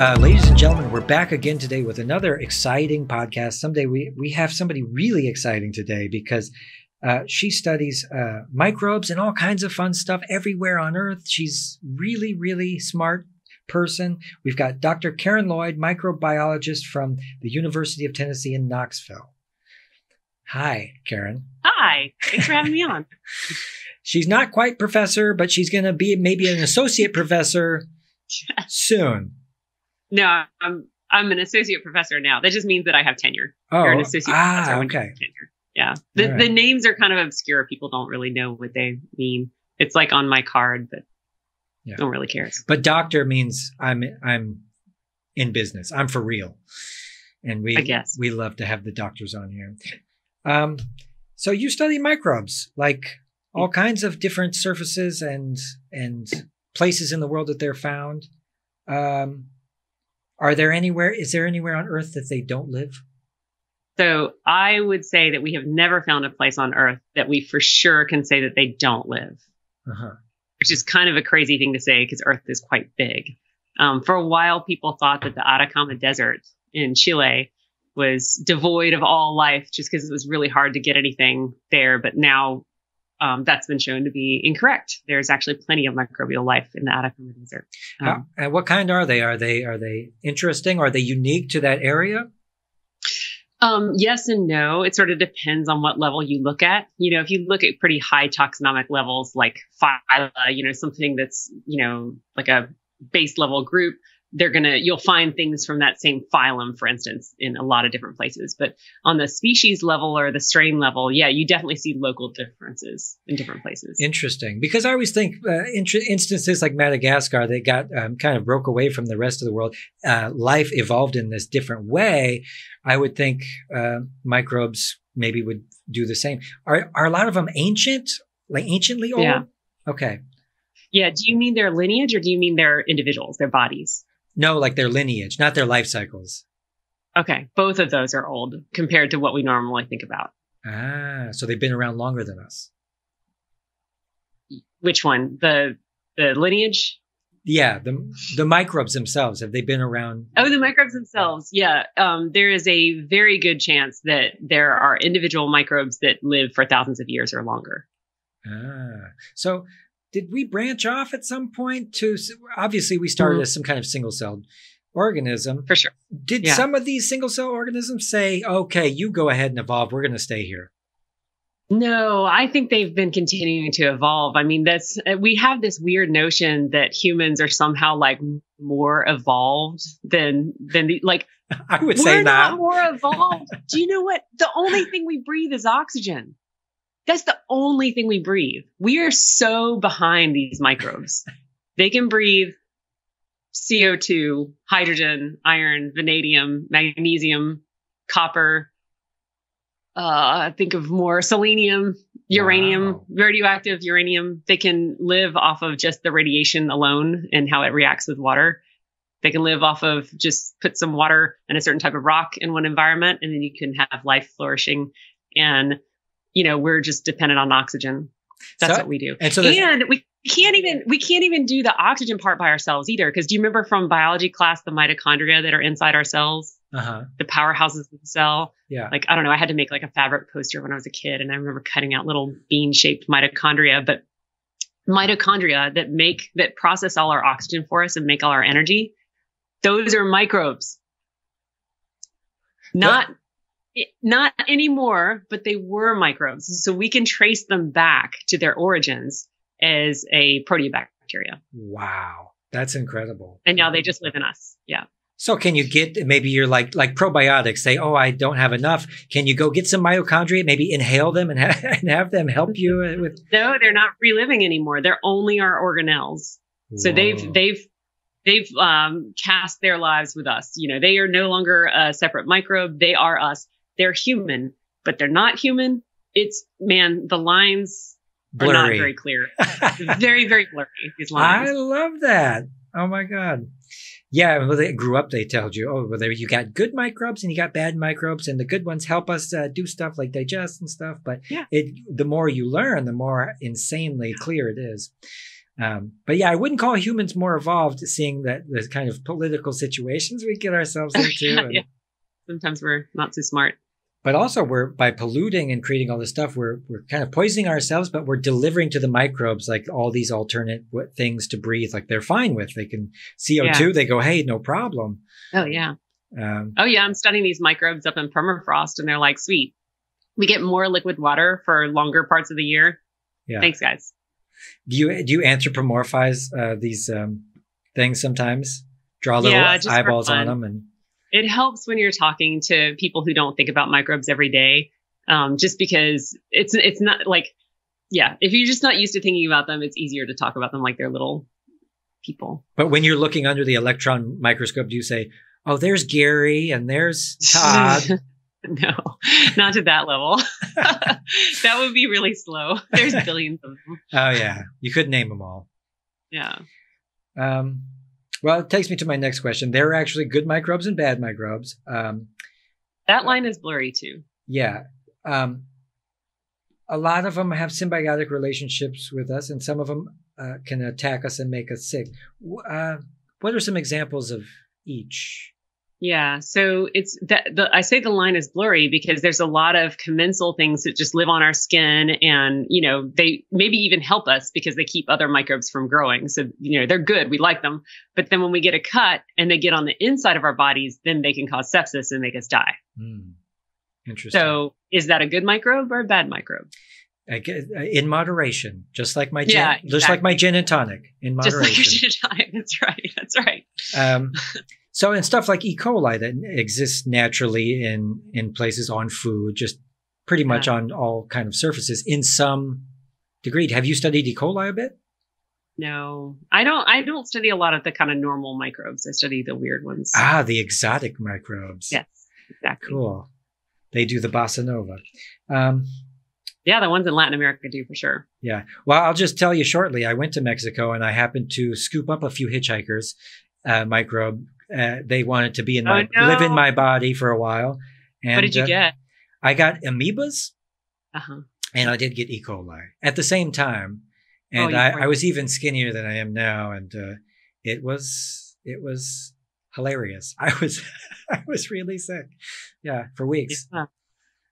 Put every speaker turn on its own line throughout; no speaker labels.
Uh, ladies and gentlemen, we're back again today with another exciting podcast. Someday we we have somebody really exciting today because uh, she studies uh, microbes and all kinds of fun stuff everywhere on Earth. She's really, really smart person. We've got Dr. Karen Lloyd, microbiologist from the University of Tennessee in Knoxville. Hi, Karen.
Hi. Thanks for having me on.
she's not quite professor, but she's going to be maybe an associate professor soon.
No, I'm I'm an associate professor now. That just means that I have tenure.
Oh,
You're an associate
ah, okay.
tenure. Yeah. The
right.
the names are kind of obscure. People don't really know what they mean. It's like on my card, but
Yeah.
one really care.
But doctor means I'm I'm in business. I'm for real, and we
I guess.
we love to have the doctors on here. Um, so you study microbes, like all kinds of different surfaces and and places in the world that they're found. Um, are there anywhere? Is there anywhere on Earth that they don't live?
So I would say that we have never found a place on Earth that we for sure can say that they don't live.
Uh-huh.
which is kind of a crazy thing to say because Earth is quite big. Um, for a while, people thought that the Atacama Desert in Chile was devoid of all life just because it was really hard to get anything there. But now um, that's been shown to be incorrect. There's actually plenty of microbial life in the Atacama Desert. Um,
How, and what kind are they? Are they are they interesting? Are they unique to that area?
Um, yes and no. It sort of depends on what level you look at. You know, if you look at pretty high taxonomic levels like phyla, you know, something that's, you know, like a base level group, they're going to, you'll find things from that same phylum, for instance, in a lot of different places. But on the species level or the strain level, yeah, you definitely see local differences in different places.
Interesting, because I always think uh, int- instances like Madagascar, they got um, kind of broke away from the rest of the world. Uh, life evolved in this different way. I would think uh, microbes maybe would do the same. Are are a lot of them ancient, like anciently old?
Yeah.
Okay.
yeah. Do you mean their lineage or do you mean their individuals, their bodies?
No, like their lineage, not their life cycles.
Okay. Both of those are old compared to what we normally think about.
Ah, so they've been around longer than us.
Which one? The, the lineage?
Yeah, the the microbes themselves have they been around?
Oh, the microbes themselves. Yeah. Um, there is a very good chance that there are individual microbes that live for thousands of years or longer.
Ah, so did we branch off at some point to? Obviously, we started
Mhm.
as some kind of single-celled organism.
For sure.
Did
Yeah.
some of these single-cell organisms say, "Okay, you go ahead and evolve. We're going to stay here"?
No, I think they've been continuing to evolve. I mean, that's, uh, we have this weird notion that humans are somehow like more evolved than, than the, like,
I would
we're
say
not
not.
more evolved. Do you know what? The only thing we breathe is oxygen. That's the only thing we breathe. We are so behind these microbes. They can breathe CO2, hydrogen, iron, vanadium, magnesium, copper. Uh, think of more selenium, uranium,
Wow.
radioactive uranium. They can live off of just the radiation alone and how it reacts with water. They can live off of just put some water and a certain type of rock in one environment, and then you can have life flourishing. And you know, we're just dependent on oxygen. That's
So-
what we do.
And so,
and we can't even we can't even do the oxygen part by ourselves either. Because do you remember from biology class the mitochondria that are inside our cells,
uh-huh,
the powerhouses of the cell?
yeah,
Like I don't know, I had to make like a fabric poster when I was a kid, and I remember cutting out little bean shaped mitochondria. But mitochondria that make that process all our oxygen for us and make all our energy, those are microbes. Not not anymore, but they were microbes. So we can trace them back to their origins as a proteobacteria.
wow, that's incredible.
And now they just live in us. Yeah.
So can you get maybe you're like like probiotics say, oh, I don't have enough. Can you go get some mitochondria, maybe inhale them and, ha- and have them help you with?
No, they're not reliving anymore. They're only our organelles. So they've they've they've um, cast their lives with us. You know, they are no longer a separate microbe. They are us. They're human, but they're not human. It's man, the lines are not
blurry.
very clear. very very blurry. These lines.
I love that. Oh my god. Yeah, well, they grew up. They told you, oh, well, you got good microbes and you got bad microbes, and the good ones help us uh, do stuff like digest and stuff. But
Yeah.
it, the more you learn, the more insanely clear it is. Um, but yeah, I wouldn't call humans more evolved, seeing that the kind of political situations we get ourselves into.
yeah,
and-
yeah. Sometimes we're not so smart.
but also we're by polluting and creating all this stuff we're we're kind of poisoning ourselves but we're delivering to the microbes like all these alternate things to breathe like they're fine with they can co2 they go hey no problem
Oh yeah.
um,
Oh yeah. I'm studying these microbes up in permafrost, and they're like, sweet. We get more liquid water for longer parts of the year.
yeah
Thanks, guys.
do you do you anthropomorphize uh, these um, things sometimes draw little
Yeah,
eyeballs on them and
It helps when you're talking to people who don't think about microbes every day, um, just because it's it's not like, yeah, if you're just not used to thinking about them, it's easier to talk about them like they're little people.
but when you're looking under the electron microscope do you say oh there's gary and there's todd
no, not to that level. that would be really slow. There's billions of them.
oh yeah you could name them all
Yeah.
Um, well, it takes me to my next question. There are actually good microbes and bad microbes. Um,
That line is blurry too.
yeah. Um, a lot of them have symbiotic relationships with us, and some of them uh, can attack us and make us sick. Uh, what are some examples of each?
Yeah, so it's that the I say the line is blurry because there's a lot of commensal things that just live on our skin and you know they maybe even help us because they keep other microbes from growing. So you know they're good, we like them. But then when we get a cut and they get on the inside of our bodies, then they can cause sepsis and make us die.
Hmm. Interesting.
So is that a good microbe or a bad microbe?
Uh, in moderation, just like my gin,
Yeah,
just like my gin and tonic. In moderation.
Just like your time. That's right. That's right.
um, so and stuff like E. coli that exists naturally in in places on food, just pretty much
Yeah.
on all kind of surfaces in some degree. Have you studied E. coli a bit?
No, I don't. I don't study a lot of the kind of normal microbes. I study the weird ones.
Ah, the exotic microbes.
Yes, exactly.
cool. They do the bossa nova. Um,
Yeah, the ones in Latin America do for sure.
yeah. Well, I'll just tell you shortly. I went to Mexico and I happened to scoop up a few hitchhikers uh, microbe. Uh, they wanted to be in
Oh,
my
no.
live in my body for a while. And
what did you
uh,
get?
I got amoebas.
Uh huh.
and I did get E. coli at the same time.
Oh,
And
you
I, I was even skinnier than I am now, and uh, it was it was hilarious. I was I was really sick, yeah, for weeks.
Yeah.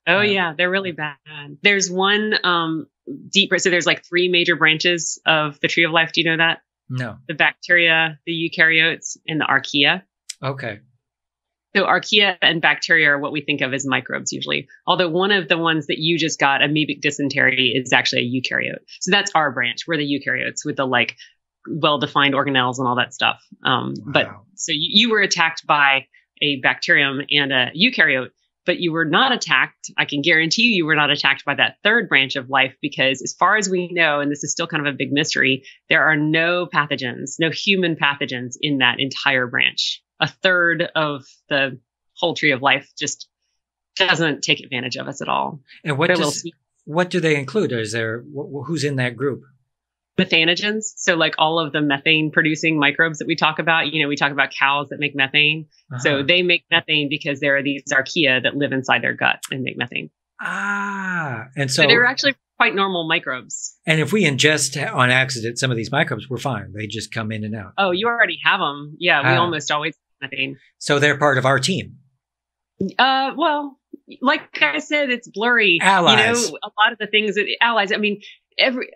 Oh
Yeah.
they're really bad. There's one um deeper. So there's like three major branches of the tree of life. Do you know that?
No,
The bacteria, the eukaryotes, and the archaea.
Okay,
So archaea and bacteria are what we think of as microbes usually. Although one of the ones that you just got, amoebic dysentery, is actually a eukaryote. So that's our branch. We're the eukaryotes with the like well-defined organelles and all that stuff. Um, But so you, you were attacked by a bacterium and a eukaryote, but you were not attacked. I can guarantee you, you were not attacked by that third branch of life because, as far as we know, and this is still kind of a big mystery, there are no pathogens, no human pathogens in that entire branch. A third of the whole tree of life just doesn't take advantage of us at all.
and what
They're
does, what do they include? Is there wh- wh- who's in that group?
methanogens. So, like all of the methane producing microbes that we talk about, you know, we talk about cows that make methane. So
Uh-huh.
they make methane because there are these archaea that live inside their gut and make methane.
ah, and
So,
so
they're actually quite normal microbes.
and if we ingest on accident some of these microbes, we're fine. They just come in and out.
Oh, you already have them. Yeah, we
Ah.
almost always
So they're part of our team.
Uh, well, like I said, it's blurry.
Allies.
You know, a lot of the things that allies. I mean, every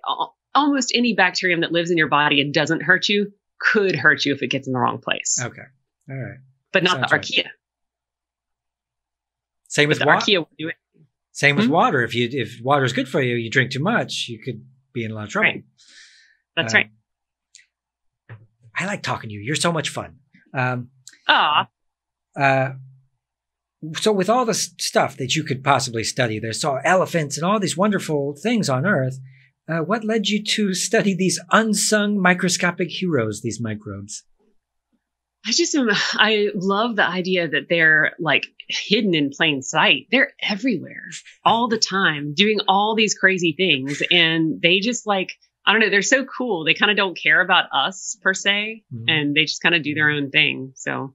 almost any bacterium that lives in your body and doesn't hurt you could hurt you if it gets in the wrong place,
Okay, all right.
but not the
sounds right.
archaea.
Same with water.
archaea will do it.
Same with
Hmm?
water. If you if water's good for you, you drink too much, you could be in a lot of trouble.
Right. That's
Um,
right.
I like talking to you. You're so much fun. Um,
Ah,
uh, so with all the stuff that you could possibly study, there's saw elephants and all these wonderful things on Earth. Uh, what led you to study these unsung microscopic heroes, these microbes?
I just am. I love the idea that they're like hidden in plain sight. They're everywhere all the time, doing all these crazy things, and they just like I don't know. They're so cool. They kind of don't care about us per se,
Mhm.
and they just kind of do their own thing. So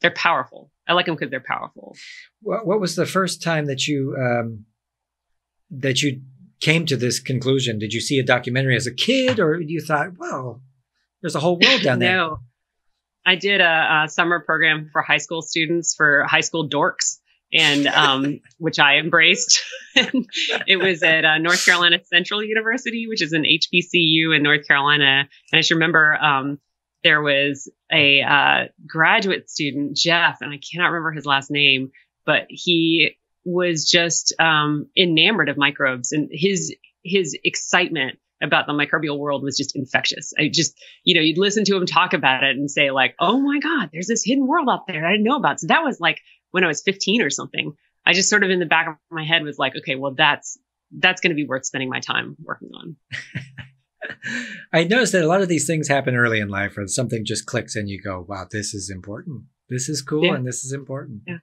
they're powerful. I like them because they're powerful.
What, what was the first time that you um, that you came to this conclusion? Did you see a documentary as a kid, or you thought, well, there's a whole world down there?
no, I did a, a summer program for high school students for high school dorks, and um, which I embraced. it was at uh, North Carolina Central University, which is an HBCU in North Carolina. And I just remember um, there was a uh, graduate student, Jeff, and I cannot remember his last name, but he was just um, enamored of microbes and his his excitement about the microbial world was just infectious. I just, you know, you'd listen to him talk about it and say like, "Oh my God, there's this hidden world out there I didn't know about." So that was like when I was 15 or something. I just sort of in the back of my head was like, okay, well, that's that's going to be worth spending my time working on.
I noticed that a lot of these things happen early in life, where something just clicks and you go, "Wow, this is important. This is cool,
Yeah.
and this is important."
Yeah.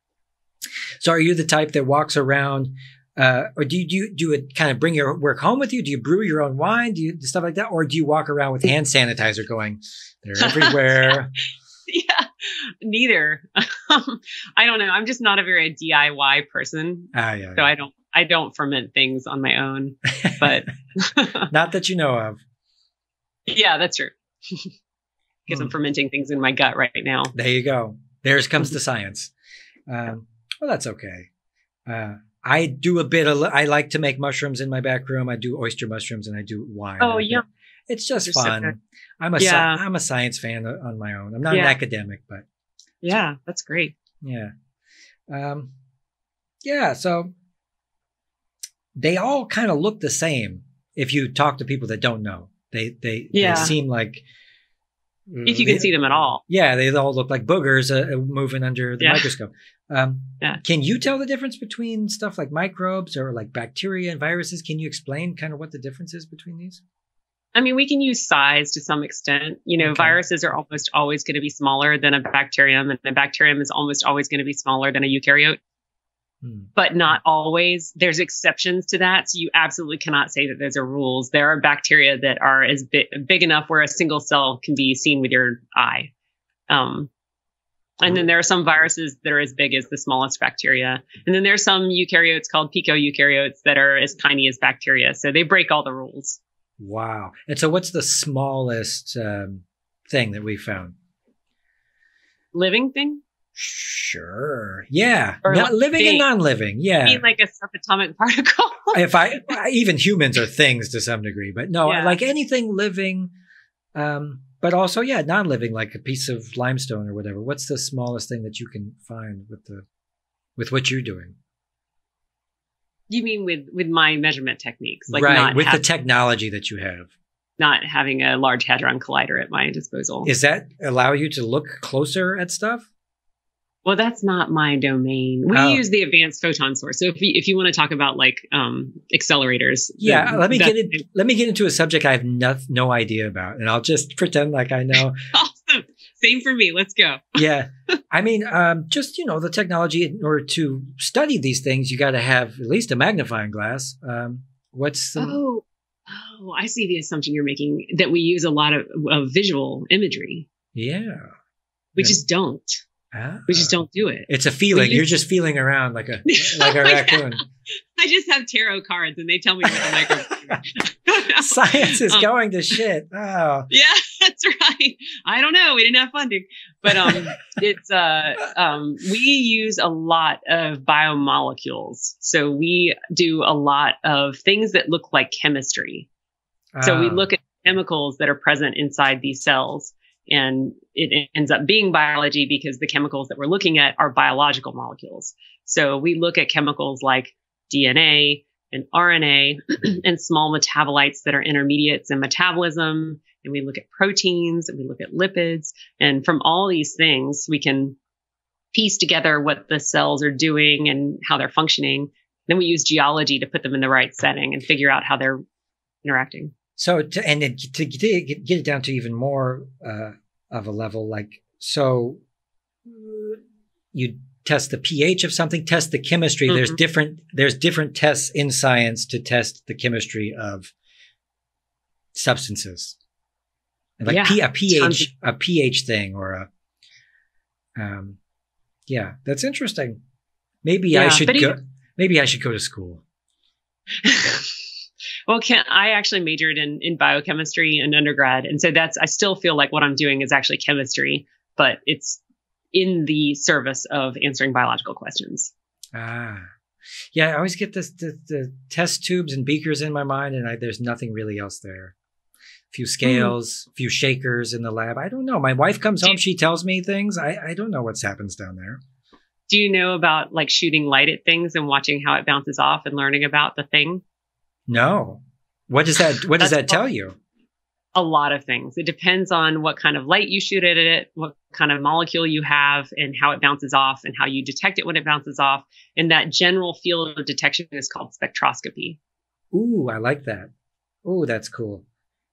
So, are you the type that walks around, uh, or do you do you, do you kind of bring your work home with you? Do you brew your own wine? Do you stuff like that, or do you walk around with hand sanitizer going, "They're everywhere"?
Yeah, neither. I don't know. I'm just not a very DIY person,
ah, yeah,
so I don't I don't ferment things on my own. But
not that you know of.
yeah, that's true. Because I'm
Hmm.
fermenting things in my gut right now.
There you go. There's comes the science. Um, well, that's okay. Uh, I do a bit of. I like to make mushrooms in my back room. I do oyster mushrooms and I do wine.
Oh, yeah.
It's just
They're
fun.
good.
I'm a
Yeah.
I'm a science fan on my own. I'm not an academic, but
Yeah, that's great.
yeah, um, yeah. So they all kind of look the same. If you talk to people that don't know, they they
Yeah.
they seem like
If you can see them at all.
Yeah, they all look like boogers uh, moving under the
Yeah.
microscope. Um,
Yeah.
Can you tell the difference between stuff like microbes or like bacteria and viruses? Can you explain kind of what the difference is between these?
I mean, we can use size to some extent. You know,
Okay.
viruses are almost always going to be smaller than a bacterium, and a bacterium is almost always going to be smaller than a eukaryote,
Hmm.
but not always. There's exceptions to that. So you absolutely cannot say that those are rules. There are bacteria that are as big, big enough where a single cell can be seen with your eye. Um, and then there are some viruses that are as big as the smallest bacteria. And then there's some eukaryotes called pico-eukaryotes that are as tiny as bacteria. So they break all the rules.
Wow. And so, what's the smallest um, thing that we found?
Living thing?
Sure. Yeah.
Or
Not
like
living and non-living.
I
Yeah.
mean, like a subatomic particle.
if I even humans are things to some degree, but no,
Yeah.
like anything living, um, but also yeah, non-living, like a piece of limestone or whatever. What's the smallest thing that you can find with the with what you're doing?
You mean with with my measurement techniques, like
right,
not
with
have-
the technology that you have.
not having a large hadron collider at my disposal.
Is that allow you to look closer at stuff?
well, that's not my domain. We
Oh.
use the advanced photon source. So if you, if you want to talk about like um, accelerators,
Yeah, let me get it. Let me get into a subject I have no, no idea about, and I'll just pretend like I know.
Same for me. Let's go.
yeah, I mean, um, just you know, the technology in order to study these things, you got to have at least a magnifying glass. Um, what's the,
Oh, oh, I see the assumption you're making that we use a lot of, of visual imagery.
yeah?
We
Yeah.
just don't.
Ah.
We just don't do it.
It's a feeling. You're just feeling around like a like a raccoon.
I just have tarot cards and they tell me what the micro.
Science is
Um,
going to shit. Oh,
Yeah, that's right. I don't know. We didn't have funding, but um, it's uh, um, we use a lot of biomolecules. So we do a lot of things that look like chemistry. So we
Ah.
look at chemicals that are present inside these cells, and it ends up being biology because the chemicals that we're looking at are biological molecules. So we look at chemicals like DNA and RNA and small metabolites that are intermediates in metabolism. And we look at proteins and we look at lipids. And from all these things, we can piece together what the cells are doing and how they're functioning. Then we use geology to put them in the right setting and figure out how they're interacting.
So to, and then to get, get it down to even more uh, of a level, like so, uh, you test the pH of something, test the chemistry. There's
Mhm.
different there's different tests in science to test the chemistry of substances, like
Yeah,
P, a pH a pH thing or a um, yeah, that's interesting. Maybe I should go.
even-
maybe I should go to school.
Well, can, I actually majored in in biochemistry in undergrad, and so that's I still feel like what I'm doing is actually chemistry, but it's in the service of answering biological questions.
Ah, yeah. I always get this, the, the test tubes and beakers in my mind, and I, there's nothing really else there. A few scales, a mm. few shakers in the lab. I don't know. My wife comes home, she tells me things. I, I don't know what happens down there.
Do you know about like shooting light at things and watching how it bounces off and learning about the thing?
No. What does that what does that tell you?
A lot of things. It depends on what kind of light you shoot at it, what kind of molecule you have and how it bounces off and how you detect it when it bounces off. And that general field of detection is called spectroscopy.
Ooh, I like that. Ooh, that's cool.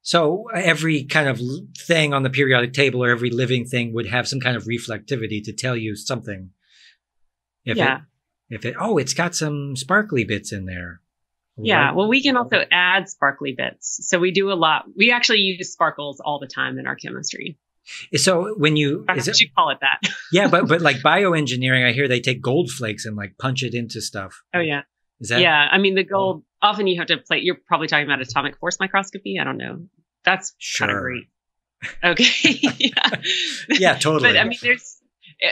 So every kind of thing on the periodic table or every living thing would have some kind of reflectivity to tell you something. If yeah. It, if it, oh, it's got some sparkly bits in there.
Yeah. Well, we can also add sparkly bits. So we do a lot. We actually use sparkles all the time in our chemistry.
So when you,
is it, you call it that?
yeah. But, but like bioengineering, I hear they take gold flakes and like punch it into stuff.
Oh yeah. Is that? Yeah. I mean, the gold, oh. often you have to play, you're probably talking about atomic force microscopy. I don't know. That's sure. kind of great. Okay. yeah.
yeah, totally.
But I mean, there's,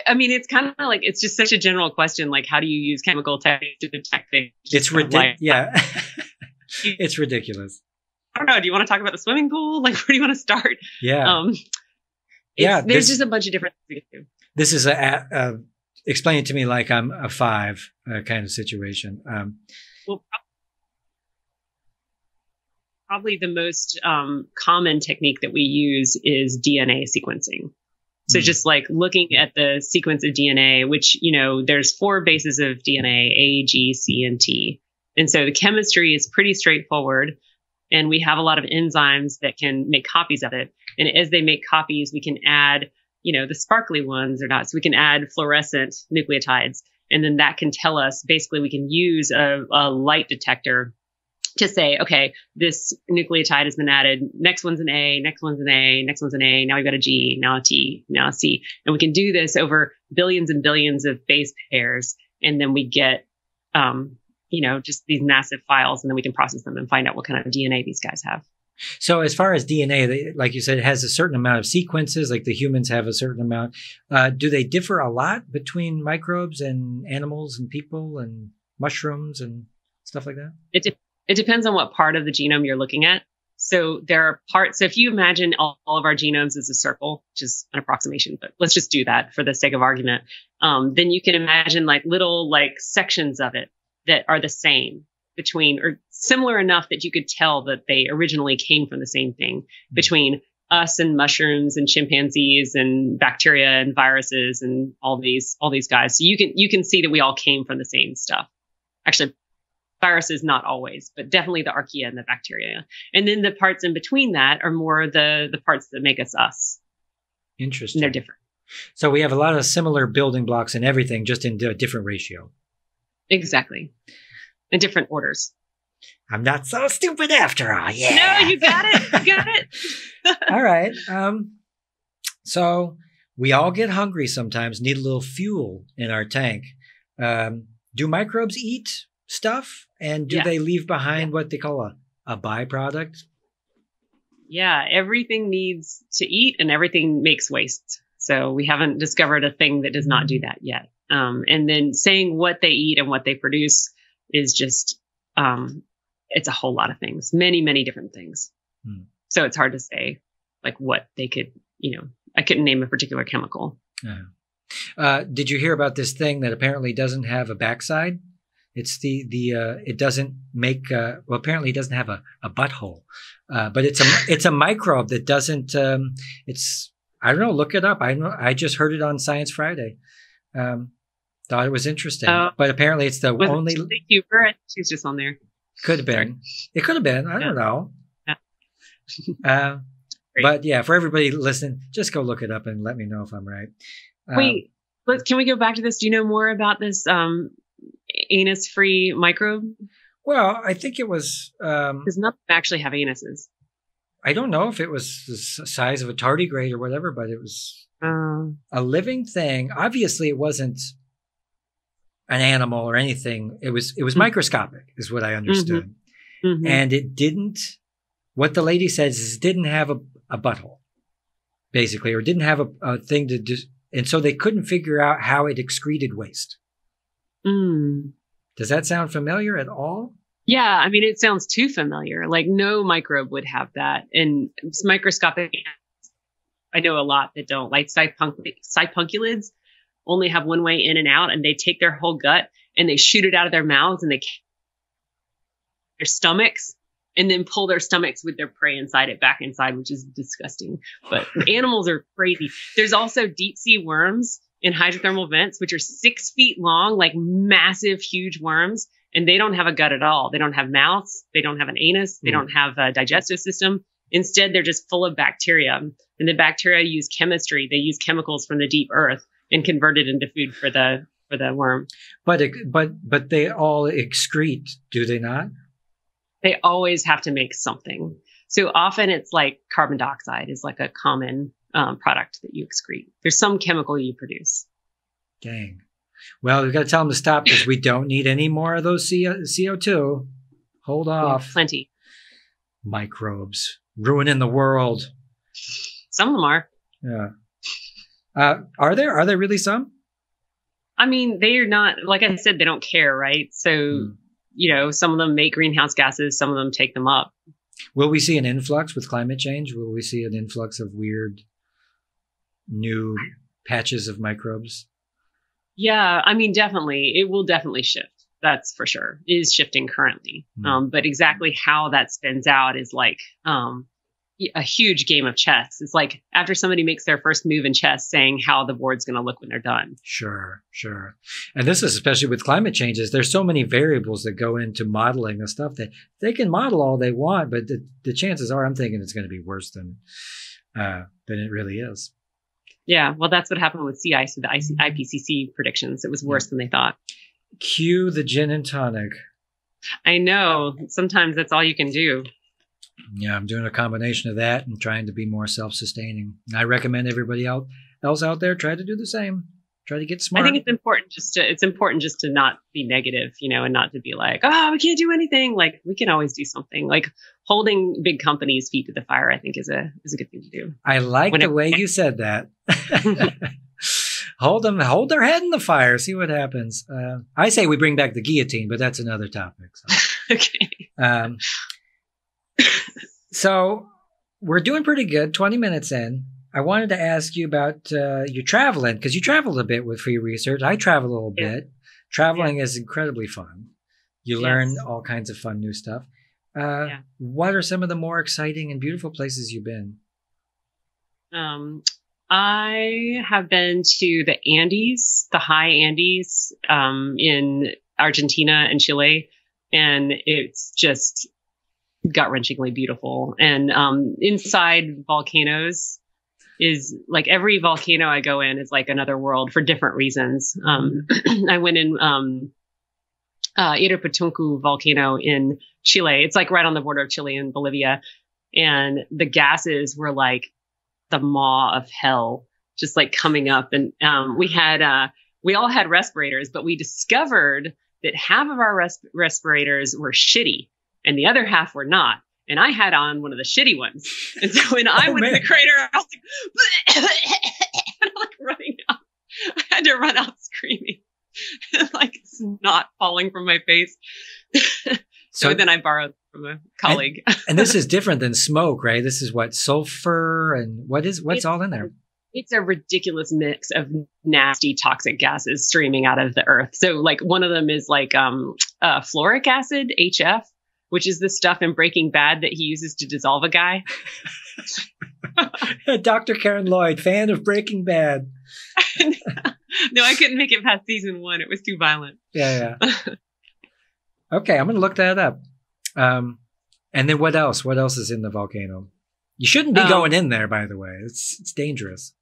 I mean, it's kind of like it's just such a general question. Like, how do you use chemical techniques to detect things?
It's ridiculous. yeah, it's ridiculous.
I don't know. Do you want to talk about the swimming pool? Like, where do you want to start?
Yeah. Um,
yeah. There's this, just a bunch of different things to do.
This is a, a, explain it to me like I'm a five uh, kind of situation. Um, well,
probably the most um, common technique that we use is DNA sequencing. So mm just like looking at the sequence of DNA, which, you know, there's four bases of DNA, A, G, C, and T. And so the chemistry is pretty straightforward. And we have a lot of enzymes that can make copies of it. And as they make copies, we can add, you know, the sparkly ones or not. So we can add fluorescent nucleotides. And then that can tell us basically we can use a, a light detector to say, okay, this nucleotide has been added. Next one's an A, next one's an A, next one's an A. Now we've got a G, now a T, now a C. And we can do this over billions and billions of base pairs. And then we get, um, you know, just these massive files and then we can process them and find out what kind of DNA these guys have.
So as far as DNA, like you said, it has a certain amount of sequences, like the humans have a certain amount. Uh, do they differ a lot between microbes and animals and people and mushrooms and stuff like that?
It, it depends on what part of the genome you're looking at. So there are parts. So if you imagine all, all, of our genomes as a circle, which is an approximation, but let's just do that for the sake of argument. Um, then you can imagine like little like sections of it that are the same between or similar enough that you could tell that they originally came from the same thing hmm. between us and mushrooms and chimpanzees and bacteria and viruses and all these all these guys. So you can you can see that we all came from the same stuff. Actually, viruses not always but definitely the archaea and the bacteria. And then the parts in between that are more the the parts that make us us.
Interesting
and they're different.
So we have a lot of similar building blocks and everything just in a different ratio.
Exactly. In different orders.
I'm not so stupid after all yeah.
No you got it. You got it.
All right um so we all get hungry sometimes need a little fuel in our tank. Um, do microbes eat stuff? And do yeah. they leave behind what they call a, a byproduct?
Yeah, everything needs to eat and everything makes waste. So we haven't discovered a thing that does not do that yet. Um, and then saying what they eat and what they produce is just, um, it's a whole lot of things, many, many different things. Hmm. So it's hard to say like what they could, you know, I couldn't name a particular chemical.
Uh-huh. Uh, did you hear about this thing that apparently doesn't have a backside? It's the the uh, it doesn't make uh, well apparently it doesn't have a, a butthole, uh, but it's a it's a microbe that doesn't um, it's I don't know look it up I know I just heard it on Science Friday, um, thought it was interesting, oh. but apparently it's the was only.
Thank you for it. She's just on there.
Could have been. It could have been. I yeah. don't know. Yeah. Uh, but yeah, for everybody listening, just go look it up and let me know if I'm right.
Wait, um, can we go back to this? Do you know more about this um, anus free microbe?
Well, I think it was. Um,
Because none actually have anuses.
I don't know if it was the size of a tardigrade or whatever, but it was um, a living thing. Obviously, it wasn't an animal or anything. It was it was mm-hmm. microscopic, is what I understood. Mm-hmm. mm-hmm. and it didn't. What the lady says is it didn't have a, a butthole, basically, or didn't have a, a thing to do, and so they couldn't figure out how it excreted waste.
Mm.
Does that sound familiar at all?
Yeah, I mean, it sounds too familiar. Like no microbe would have that, and microscopic. I know a lot that don't. Like sipunculids only have one way in and out, and they take their whole gut and they shoot it out of their mouths and they their stomachs and then pull their stomachs with their prey inside it back inside, which is disgusting. But animals are crazy. There's also deep sea worms in hydrothermal vents, which are six feet long, like massive, huge worms. And they don't have a gut at all. They don't have mouths. They don't have an anus. They mm. don't have a digestive system. Instead, they're just full of bacteria. And the bacteria use chemistry. They use chemicals from the deep earth and convert it into food for the for the worm.
But but but they all excrete, do they not?
They always have to make something. So often it's like carbon dioxide is like a common um, product that you excrete. There's some chemical you produce.
Dang. Well, we've got to tell them to stop because we don't need any more of those CO2. Hold off.
Plenty.
Microbes ruining the world.
Some of them are.
Yeah. Uh, are there? Are there really some?
I mean, they're not, like I said, they don't care, right? So, mm. you know, some of them make greenhouse gases, some of them take them up.
Will we see an influx with climate change? Will we see an influx of weird new patches of microbes?
Yeah, I mean, definitely. It will definitely shift. That's for sure. It is shifting currently. Mm. Um, but exactly how that spins out is like, um, a huge game of chess. It's like after somebody makes their first move in chess, saying how the board's going to look when they're done.
Sure, sure. And this is especially with climate changes. There's so many variables that go into modeling the stuff that they can model all they want, but the, the chances are, I'm thinking it's going to be worse than uh, than it really is.
Yeah, well, that's what happened with sea ice with the IPCC mm-hmm. predictions. It was worse than they thought.
Cue the gin and tonic.
I know. Sometimes that's all you can do
yeah, I'm doing a combination of that and trying to be more self-sustaining. I recommend everybody else out there try to do the same. Try to get smart.
I think it's important just to it's important just to not be negative, you know, and not to be like, oh, we can't do anything. Like we can always do something. Like holding big companies' feet to the fire, I think is a is a good thing to do.
I like the way you said that. hold them, hold their head in the fire, see what happens. Uh, I say we bring back the guillotine, but that's another topic. So.
okay.
Um, so we're doing pretty good. Twenty minutes in. I wanted to ask you about uh, your traveling because you traveled a bit with free research. I travel a little yeah. bit. Traveling yeah. is incredibly fun. You yes. learn all kinds of fun new stuff. Uh, yeah. What are some of the more exciting and beautiful places you've been?
Um, I have been to the Andes, the high Andes, um, in Argentina and Chile, and it's just gut wrenchingly beautiful. And um, inside volcanoes is like every volcano I go in is like another world for different reasons. Um, I went in um, uh, volcano in Chile. It's like right on the border of Chile and Bolivia. And the gases were like the maw of hell, just like coming up. And um, we had, uh, we all had respirators, but we discovered that half of our res- respirators were shitty and the other half were not. And I had on one of the shitty ones. And so when I oh, went man. in the crater, I was like, and I'm like running out. I had to run out screaming. like snot falling from my face. so, so, then I borrowed from a colleague.
And, and, this is different than smoke, right? This is what sulfur and what is what's it's, all in there?
It's a ridiculous mix of nasty toxic gases streaming out of the earth. So like one of them is like um uh, fluoric acid, HF, which is the stuff in Breaking Bad that he uses to dissolve a guy.
Dr. Karen Lloyd, fan of Breaking Bad.
no, I couldn't make it past season one. It was too violent.
Yeah, yeah. Okay, I'm going to look that up. Um, and then what else? What else is in the volcano? You shouldn't be um, going in there, by the way. It's it's dangerous.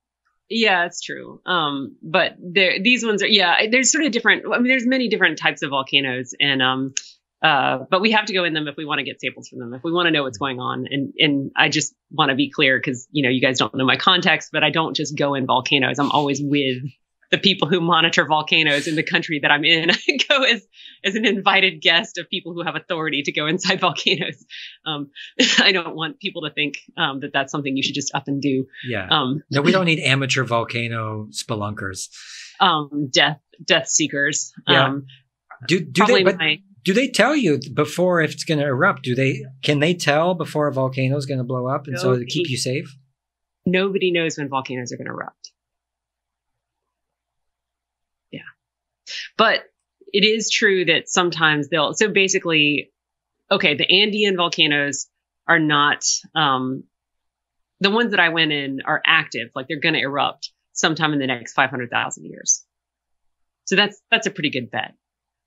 Yeah, it's true. Um, but there, these ones are yeah. There's sort of different. I mean, there's many different types of volcanoes, and um, uh, but we have to go in them if we want to get samples from them, if we want to know what's going on. And and I just want to be clear because you know you guys don't know my context, but I don't just go in volcanoes. I'm always with the people who monitor volcanoes in the country that I'm in. I go as as an invited guest of people who have authority to go inside volcanoes. Um, I don't want people to think um, that that's something you should just up and do.
Yeah.
Um,
no, we don't need amateur volcano spelunkers.
um, death death seekers.
Yeah.
Um,
Do do they? But
my
do they tell you before if it's going to erupt? Do they? Can they tell before a volcano is going to blow up, and so to keep you safe?
nobody knows when volcanoes are going to erupt. Yeah. But it is true that sometimes they'll, so basically, okay, the Andean volcanoes are not, um, the ones that I went in are active, like they're going to erupt sometime in the next 500,000 years. So that's, that's a pretty good bet.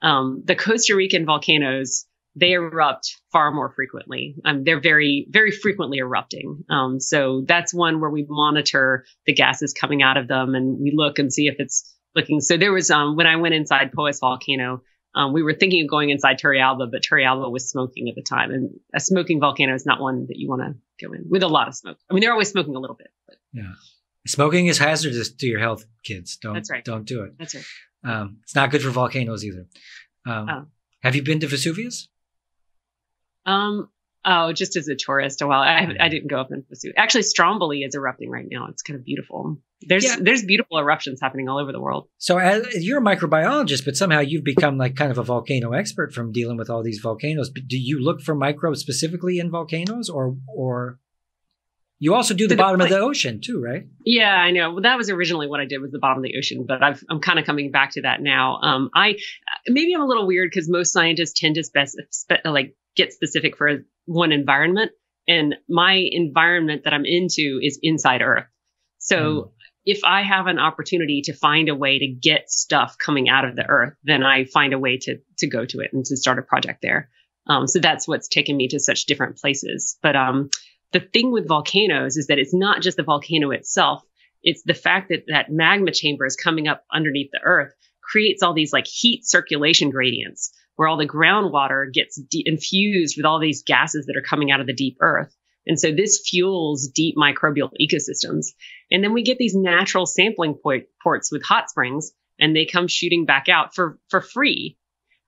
Um, the Costa Rican volcanoes, they erupt far more frequently. Um, they're very, very frequently erupting. Um, so that's one where we monitor the gases coming out of them and we look and see if it's looking. So there was, um, when I went inside Poas volcano, um, we were thinking of going inside Turrialba, but Turrialba was smoking at the time. And a smoking volcano is not one that you want to go in with a lot of smoke. I mean, they're always smoking a little bit, but
Yeah. Smoking is hazardous to your health, kids. Don't
That's right.
don't do it.
that's right.
Um, it's not good for volcanoes either. Um,
Oh.
Have you been to Vesuvius?
Um, oh, just as a tourist a while. I, hmm. I didn't go up in Vesuvius. Actually, Stromboli is erupting right now. It's kind of beautiful. There's
Yeah.
there's beautiful eruptions happening all over the world.
So as, you're a microbiologist, but somehow you've become like kind of a volcano expert from dealing with all these volcanoes. But do you look for microbes specifically in volcanoes, or or you also do the
the
bottom of the ocean too, right?
Yeah, I know. Well, that was originally what I did was the bottom of the ocean, but I've, I'm kind of coming back to that now. Um, I maybe I'm a little weird because most scientists tend to spec- spe- like get specific for one environment, and my environment that I'm into is inside Earth. So if I have an opportunity to find a way to get stuff coming out of the Earth, then I find a way to to go to it and to start a project there. Um, so that's what's taken me to such different places. But um, the thing with volcanoes is that it's not just the volcano itself. It's the fact that that magma chamber is coming up underneath the earth creates all these like heat circulation gradients where all the groundwater gets de- infused with all these gases that are coming out of the deep earth. And so this fuels deep microbial ecosystems. And then we get these natural sampling point, ports with hot springs and they come shooting back out for, for free.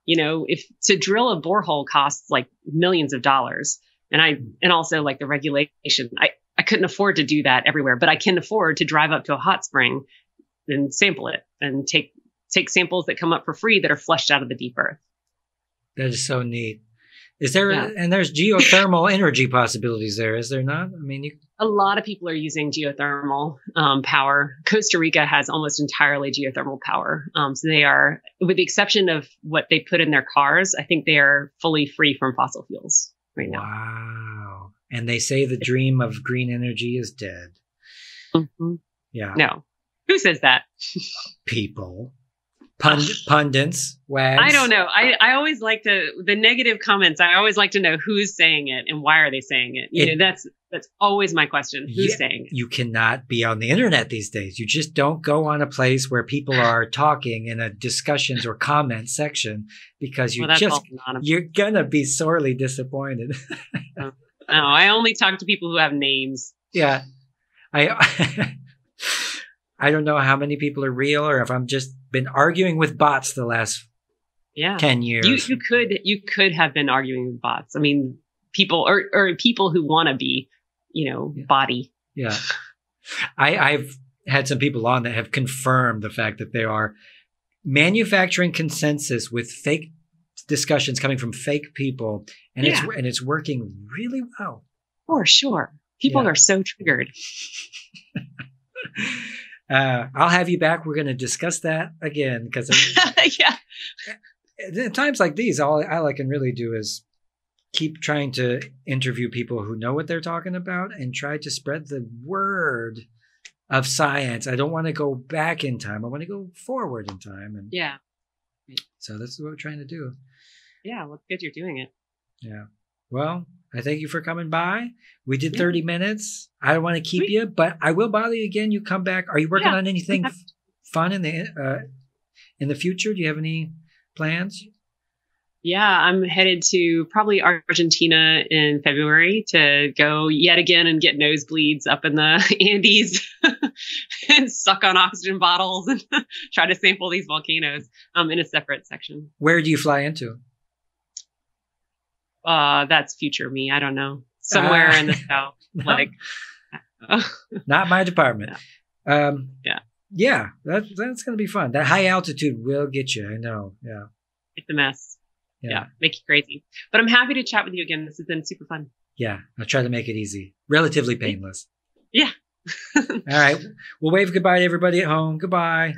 You know, if to drill a borehole costs like millions of dollars and I, and also like the regulation, I, I couldn't afford to do that everywhere, but I can afford to drive up to a hot spring and sample it and take, take samples that come up for free that are flushed out of the deep earth.
That is so neat. Is there
Yeah.
and there's geothermal energy possibilities there? Is there not? I mean, you,
A lot of people are using geothermal um, power. Costa Rica has almost entirely geothermal power. Um, so they are, with the exception of what they put in their cars, I think they are fully free from fossil fuels right now.
wow. And they say the dream of green energy is dead.
Mhm.
Yeah,
No. Who says that?
people, Pund- pundits, wags.
I don't know. I, I always like to the negative comments. I always like to know who's saying it and why are they saying it. You
It-
know, that's that's always my question. Who's
Yeah.
saying
you cannot be on the internet these days. You just don't go on a place where people are talking in a discussions or comment section because you
well,
just you're gonna be sorely disappointed.
No, oh, oh, I only talk to people who have names.
yeah, I I don't know how many people are real or if I'm just been arguing with bots the last
Yeah.
ten years.
You you could you could have been arguing with bots. I mean, people or or people who want to be, you know,
Yeah.
body.
Yeah. I, I've had some people on that have confirmed the fact that they are manufacturing consensus with fake discussions coming from fake people and
Yeah.
it's and it's working really well.
For sure. People
Yeah.
are so triggered.
Uh, I'll have you back. We're going to discuss that again because
yeah.
at times like these, all, all I can really do is keep trying to interview people who know what they're talking about and try to spread the word of science. I don't want to go back in time. I want to go forward in time. And
Yeah.
so this is what we're trying to do.
Yeah. Well, good you're doing it.
Yeah. Well, I thank you for coming by. We did
Yeah.
30 minutes. I don't want to keep
Sweet.
you, but I will bother you again. You come back. Are you working
Yeah.
on anything fun in the uh, in the future? Do you have any plans?
Yeah, I'm headed to probably Argentina in February to go yet again and get nosebleeds up in the Andes and suck on oxygen bottles and try to sample these volcanoes um, in a separate section.
Where do you fly into?
Uh, that's future me. I don't know. Somewhere uh, in the south, no, like
not my department.
No. Um, yeah,
yeah, that, that's going to be fun. That high altitude will get you. I know. Yeah,
it's a mess yeah. yeah, make you crazy. But I'm happy to chat with you again. This has been super fun.
Yeah, I'll try to make it easy, relatively painless.
Yeah.
All right. We'll wave goodbye to everybody at home. Goodbye.